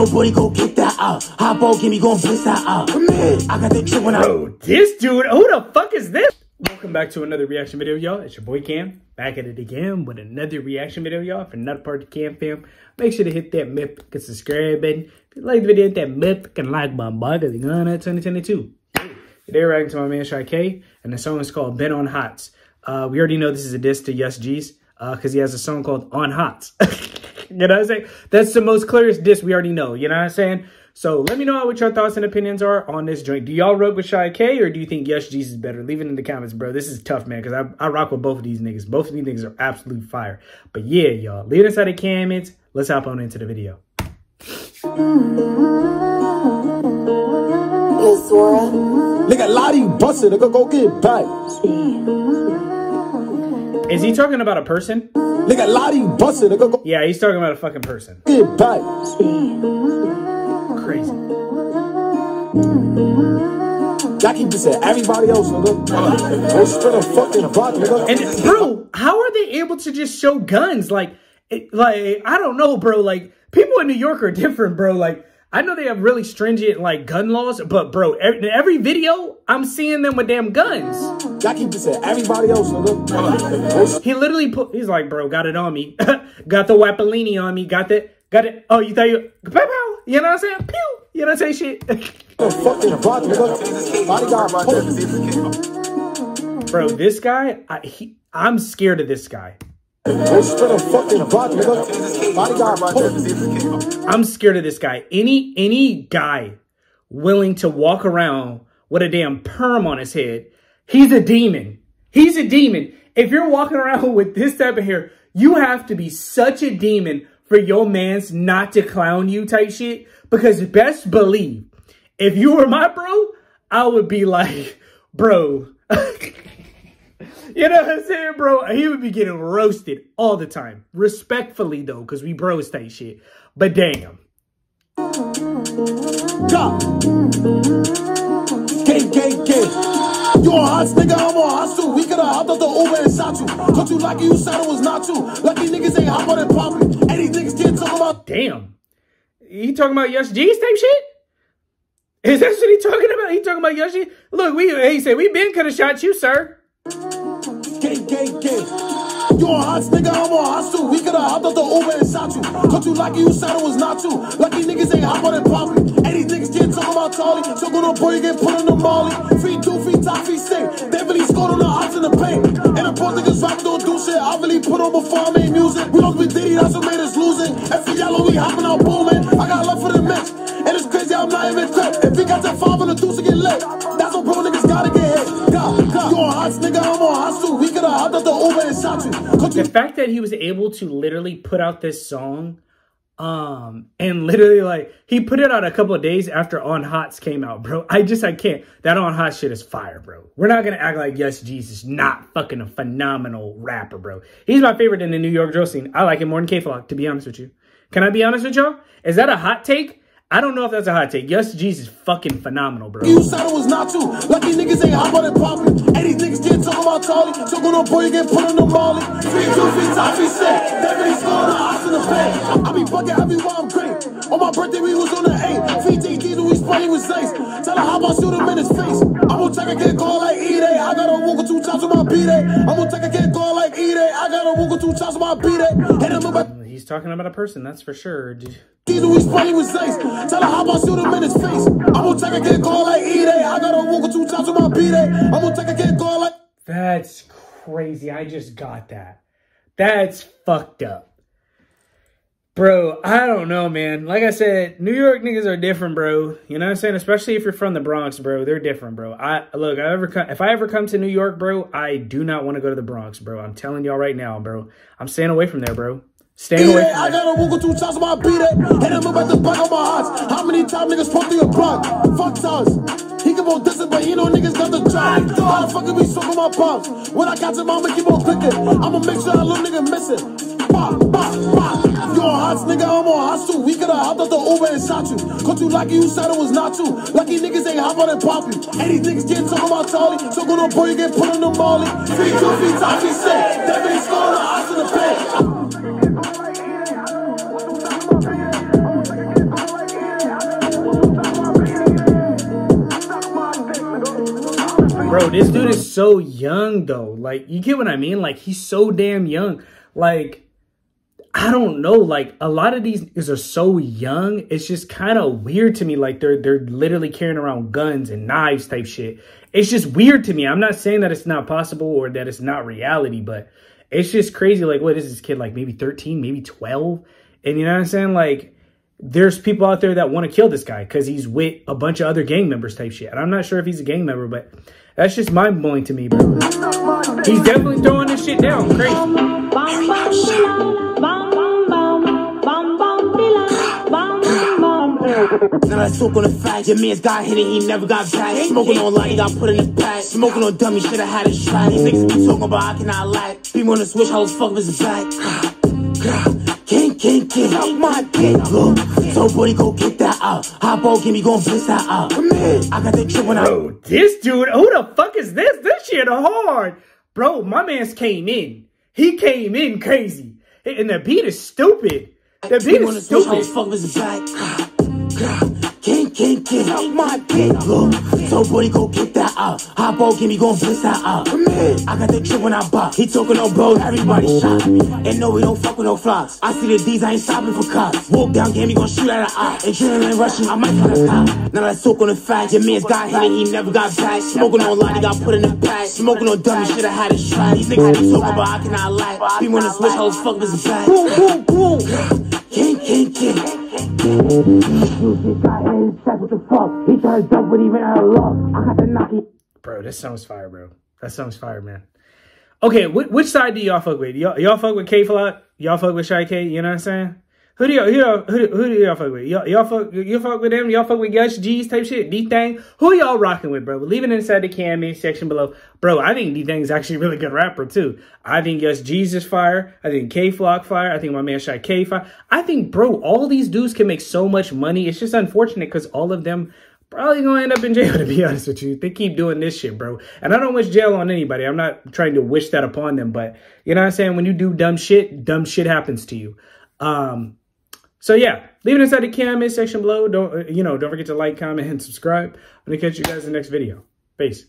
So buddy, go get that out. Hop on, give me gon' blitz that out. Man, I got the chip when I. Bro, this dude, who the fuck is this? Welcome back to another reaction video, y'all. It's your boy Cam, back at it again with another reaction video, y'all. For another part of the Cam fam, make sure to hit that motherfucking subscribe button. If you like the video, hit that motherfucking like button, boy, because going at 2022. Today, we're reacting to my man Sha Ek, and the song is called Been on Hots. Uh, we already know this is a diss to Yus Gz, because uh, he has a song called On Hots. you know what I'm saying? That's the most clearest diss we already know, you know what I'm saying? So let me know what your thoughts and opinions are on this joint. Do y'all rock with Sha Ek or do you think Yus Gz is better? Leave it in the comments, bro. This is tough, man, because I, I rock with both of these niggas. Both of these niggas are absolute fire. But yeah, y'all, leave it inside the comments. Let's hop on into the video. Nigga, Lottie busted. Nigga, go get back. Is he talking about a person? Nigga, Lottie busted. Nigga, go Yeah, he's talking about a fucking person. get back. Crazy. Y'all keep this at everybody else, nigga. Don't spin a fucking block, nigga. And bro, how are they able to just show guns? Like, it, like I don't know, bro. Like people in New York are different, bro. Like I know they have really stringent like gun laws, but bro, every, every video I'm seeing them with damn guns. Y'all keep this at everybody else, nigga. Don't He literally put. He's like, bro, got it on me. got the Wapellini on me. Got it. Got it. Oh, you thought you pow pow? You know what I'm saying? Pew. You know what I'm saying? Shit. spin a fucking block. Bodyguard bro, this guy, I, he, I'm scared of this guy. Don't spin fucking block. Bodyguard. I'm scared of this guy. Any any guy willing to walk around with a damn perm on his head, he's a demon. He's a demon. If you're walking around with this type of hair, you have to be such a demon for your mans not to clown you type shit. Because best believe, if you were my bro, I would be like, bro. you know what I'm saying, bro? He would be getting roasted all the time. Respectfully, though, because we bros type shit. But damn. Go. Gang, gang, gang. You a hot nigga, I'm a hostile. We could've hopped out the Uber and shot you. Caught you lucky you said it was not you. Lucky niggas ain't hop on and pop you. Any niggas can't talk about Damn. He talking about Yus Gz type shit? Is that what he talking about? He talking about G? Look, we he said we been could have shot you, sir. Gang. You a hot nigga, I'm a hot hostile. We could've hopped out the Uber and shot you. Caught you lucky you said it was not you. Lucky niggas ain't hop on pop you. Any niggas can't talk about Charlie. Took on a boy, you get put on the molly. Feet two, feet top, six. They really scored on the odds in the paint. And the poor niggas rap don't do shit. I really put on before I made music. We don't be Diddy, that's what made us losing. We yellow, we hopping out booming. I got love for the mix. And it's crazy, I'm not even quick. If we got that five on the deuce to get lit. That's the Uber and shot you. Caught you The fact that he was able to literally put out this song, um, and literally like he put it out a couple of days after On Hots came out, bro. I just I can't. That On Hot shit is fire, bro. We're not gonna act like Yus Gz not fucking a phenomenal rapper, bro. He's my favorite in the New York drill scene. I like him more than Kay Flock, to be honest with you. Can I be honest with y'all? Is that a hot take? I don't know if that's a hot take. Yus Gz is fucking phenomenal, bro. You said it was not you. Lucky niggas ain't hop on and pop you. these niggas can't talk about Charlie. Took on a boy, you get put on the molly. Three, two, feet, top, feet, set. That really scoring the odds in the bed. I be bugging everywhere I'm great. On my birthday, we was on the 8th. VJ Diesel, we spraying with Zace. Tell her how about shoot him in his face. I'm gonna take a kid call like E-Day. I got a walk with two chops with my B-Day. I'm gonna take a kid call like E-Day. I got a walk with two chops with my B-Day. Hit him up He's talking about a person, that's for sure. dude. Diesel, we spraying with Zace. Tell her how about shoot him in his face. I'm gonna take a call like E-Day. I got a walk two chops with my B-Day. I'm gonna take a kid call like That's crazy. I just got that. That's fucked up. Bro, I don't know, man. Like I said, New York niggas are different, bro. You know what I'm saying? Especially if you're from the Bronx, bro. They're different, bro. I look, I ever come, if I ever come to New York, bro, I do not want to go to the Bronx, bro. I'm telling y'all right now, bro. I'm staying away from there, bro. Staying away Yeah, I got a Woogle two times on my beat it. Hit him at the back of my hearts. How many times niggas pump through your block? Fuck us. He keep on dissing, but he know niggas got the drive. How the fuck can we on my pops? When I got to mama, keep on clicking. I'ma make sure that little nigga missing. Pop, pop, pop. You a hot nigga, I'm on too We could've hopped out the Uber and shot you. Caught you lucky you said it was not you. Lucky niggas ain't hop on and pop you. Any niggas can't talk about Charlie. So go to boy, you get put on the molly. Three, two, feet, top, feet, set. That really scoring the odds in the bed. Bro, this dude is so young though. Like, you get what I mean? Like, he's so damn young. Like, I don't know. Like, a lot of these niggas are so young. It's just kind of weird to me. Like, they're they're literally carrying around guns and knives type shit. It's just weird to me. I'm not saying that it's not possible or that it's not reality, but it's just crazy. Like, what is this kid? Like, maybe 13, maybe 12? And you know what I'm saying? Like, there's people out there that want to kill this guy because he's with a bunch of other gang members type shit. And I'm not sure if he's a gang member, but that's just mind blowing to me, bro. He's definitely throwing this shit down. Crazy. Now let's talk on the fact. Your man's got hit and he never got back. Smoking on light, he got put in the pack. Smoking on dummy, should've had a shot. These niggas be talking about I cannot lack. Beam on the switch, how the fuck was it back? King, king, king, out my dick. Look, so boy, go get that Uh, out. Hot ball, give me gon' blitz that out. Come here, I got the trip when I. Bro, this dude, who the fuck is this? This shit hard. Bro, my man's came in. He came in crazy. And the beat is stupid. The beat on is switch, how the stupid. fuck it back? King, king, out my dick. Look, go get that out. Hot ball, give me gon' blitz that out. Here, I got the trip when I bop. He talking no bro, everybody shot. And no, we don't fuck with no flops. I see the D's, I ain't stopping for cops. Walk down, game, he gon' shoot at an eye. Adrenaline rushing, I might find a cop. Now let's talk on the fact. Your man's got hit and he never got back. Smoking on line, he got put in the back. Smoking on dummy, should've had a shot. These niggas be talking about I cannot lie. Be when the switch, the fuck this back. Boom, boom, boom. King, king, king. Bro, this song's fire, bro. That song's fire, man. Okay, wh- which side do y'all fuck with? Y'all, fuck with Kay Flock? Y'all fuck with Sha Ek? You know what I'm saying? Who do y'all, who, y'all, who, do- who do y'all fuck with? Y'all, y'all fuck, you fuck with them? Y'all fuck with Yus Gz type shit? D Thang? Who y'all rocking with, bro? Leave it inside the comment section below. Bro, I think D Thang's actually a really good rapper, too. I think Yus Gz is fire. I think Kay Flock fire. I think my man Sha Ek fire. I think, bro, all these dudes can make so much money. It's just unfortunate because all of them probably gonna end up in jail to be honest with you. They keep doing this shit, bro. And I don't wish jail on anybody. I'm not trying to wish that upon them, but you know what I'm saying? When you do dumb shit, dumb shit happens to you. Um so yeah, leave it inside the comment section below. Don't uh, you know, don't forget to like, comment, and subscribe. I'm gonna catch you guys in the next video. Peace.